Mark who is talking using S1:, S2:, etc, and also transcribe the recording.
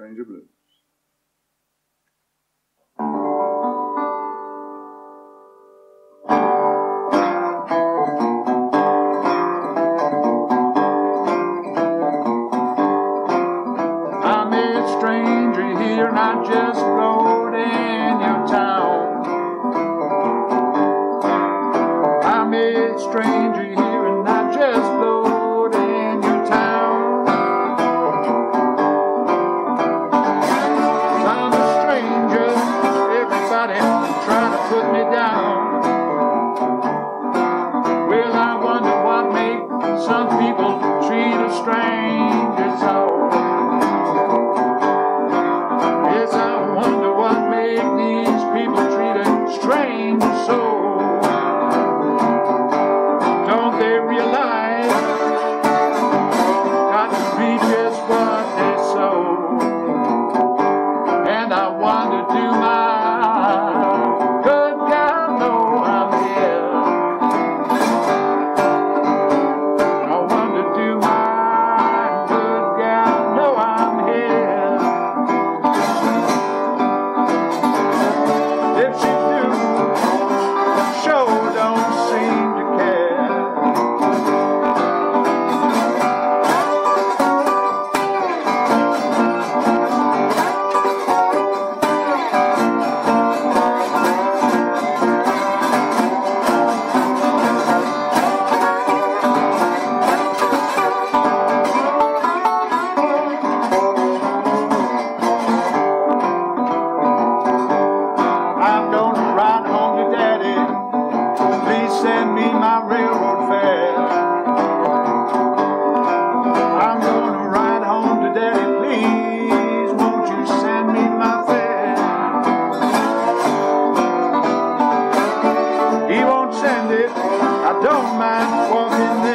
S1: Stranger Blues.
S2: I'm a stranger here, not just ride home to daddy. Please send me my railroad fare. I'm gonna ride home to daddy. Please, won't you send me my fare? He won't send it. I don't mind walking